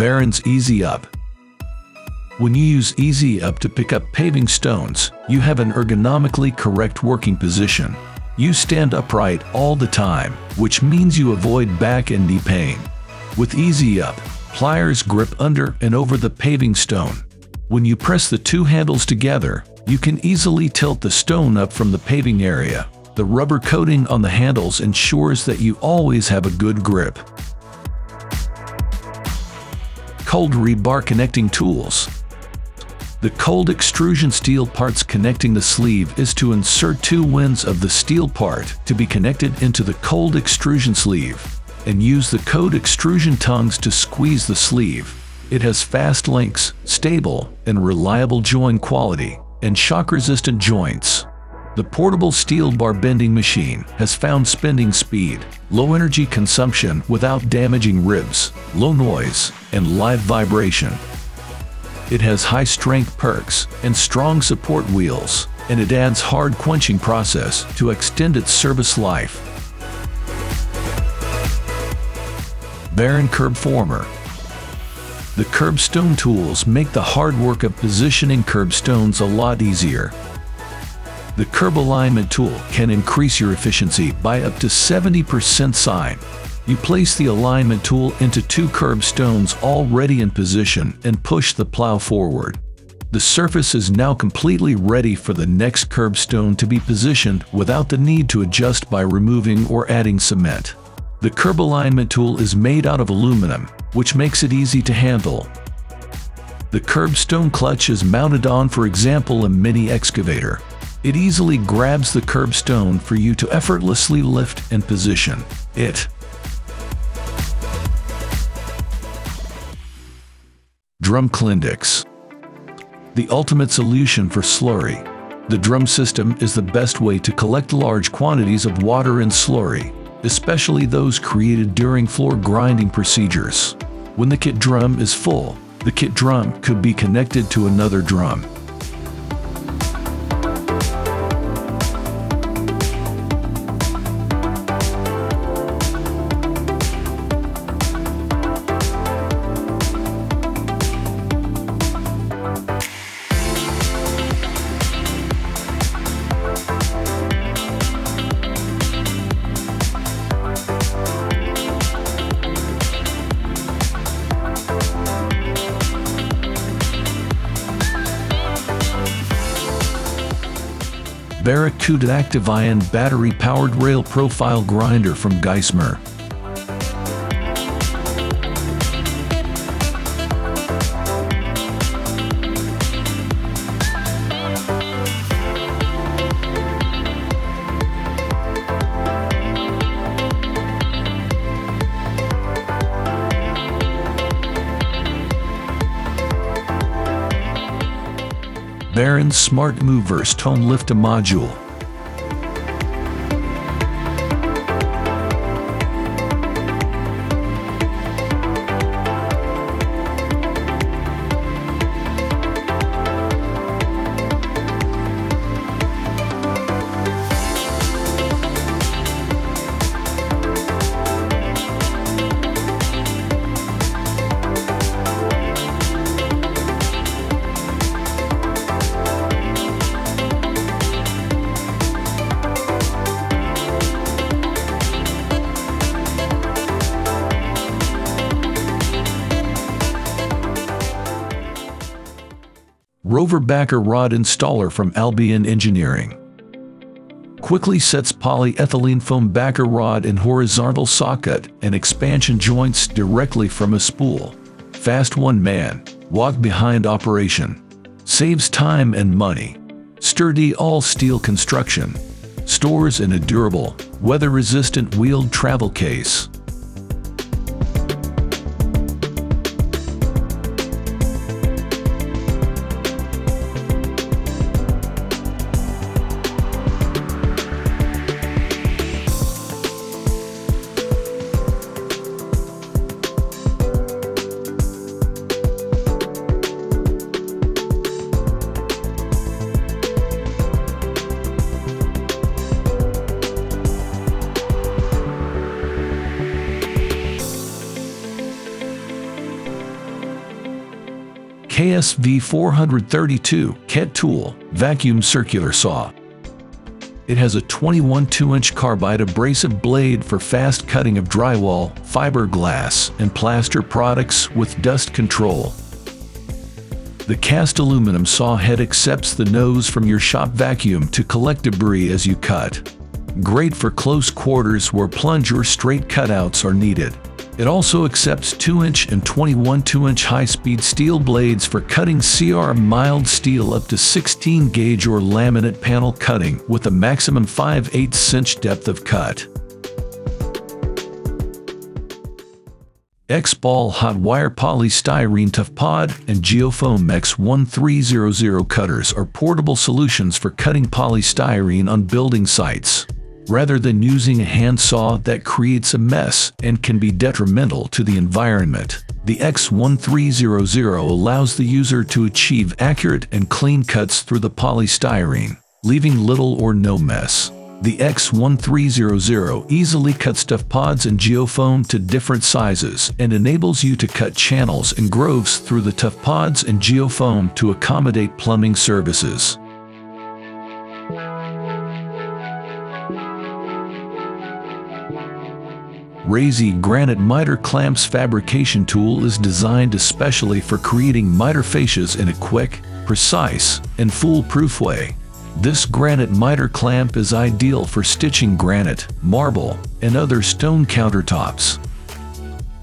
Baron's Easy Up. When you use Easy Up to pick up paving stones, you have an ergonomically correct working position. You stand upright all the time, which means you avoid back and knee pain. With Easy Up, pliers grip under and over the paving stone. When you press the two handles together, you can easily tilt the stone up from the paving area. The rubber coating on the handles ensures that you always have a good grip. Cold rebar connecting tools. The cold extrusion steel parts connecting the sleeve is to insert two winds of the steel part to be connected into the cold extrusion sleeve and use the cold extrusion tongues to squeeze the sleeve. It has fast links, stable and reliable joint quality, and shock-resistant joints. The portable steel bar bending machine has found spending speed, low energy consumption without damaging ribs, low noise, and live vibration. It has high-strength perks and strong support wheels, and it adds hard quenching process to extend its service life. Baron Curb Former The curbstone tools make the hard work of positioning curbstones a lot easier. The curb alignment tool can increase your efficiency by up to 70% sign you place the alignment tool into two curbstones already in position and push the plow forward. The surface is now completely ready for the next curbstone to be positioned without the need to adjust by removing or adding cement. The curb alignment tool is made out of aluminum, which makes it easy to handle. The curbstone clutch is mounted on, for example, a mini excavator. It easily grabs the curbstone for you to effortlessly lift and position it. Drum Klindex. The ultimate solution for slurry. The drum system is the best way to collect large quantities of water and slurry, especially those created during floor grinding procedures. When the kit drum is full, the kit drum could be connected to another drum. Barracuda Activion battery-powered rail profile grinder from Geismar. Baron's Smart Movers Tone Lifter Module. Rover Backer Rod Installer from Albion Engineering. Quickly sets polyethylene foam backer rod in horizontal socket and expansion joints directly from a spool. Fast one man, walk behind operation. Saves time and money. Sturdy all steel construction. Stores in a durable, weather-resistant wheeled travel case. KSV432 KETT tool vacuum circular saw. It has a 21 2-inch carbide abrasive blade for fast cutting of drywall, fiberglass, and plaster products with dust control. The cast aluminum saw head accepts the nose from your shop vacuum to collect debris as you cut. Great for close quarters where plunge or straight cutouts are needed. It also accepts 2-inch and 21 2-inch high-speed steel blades for cutting CR mild steel up to 16 gauge or laminate panel cutting with a maximum 5 8 inch depth of cut. EXPOL Hot Wire Polystyrene Tough Pod and Geofoam X1300 cutters are portable solutions for cutting polystyrene on building sites rather than using a handsaw that creates a mess and can be detrimental to the environment. The X1300 allows the user to achieve accurate and clean cuts through the polystyrene, leaving little or no mess. The X1300 easily cuts tough pods and geofoam to different sizes and enables you to cut channels and grooves through the tough pods and geofoam to accommodate plumbing services. Raizi Granite Miter Clamps fabrication tool is designed especially for creating miter fascias in a quick, precise, and foolproof way. This granite miter clamp is ideal for stitching granite, marble, and other stone countertops.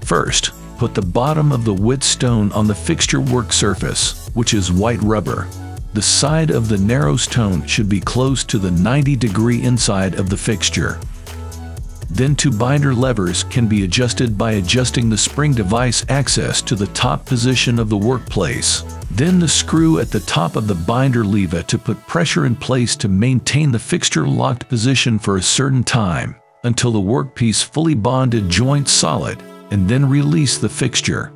First, put the bottom of the wet stone on the fixture work surface, which is white rubber. The side of the narrow stone should be close to the 90 degree inside of the fixture. Then two binder levers can be adjusted by adjusting the spring device access to the top position of the workplace. Then the screw at the top of the binder lever to put pressure in place to maintain the fixture locked position for a certain time until the workpiece fully bonded joint solid and then release the fixture.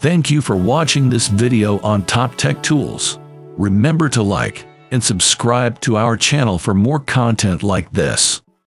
Thank you for watching this video on Top Tech Tools. Remember to like, and subscribe to our channel for more content like this.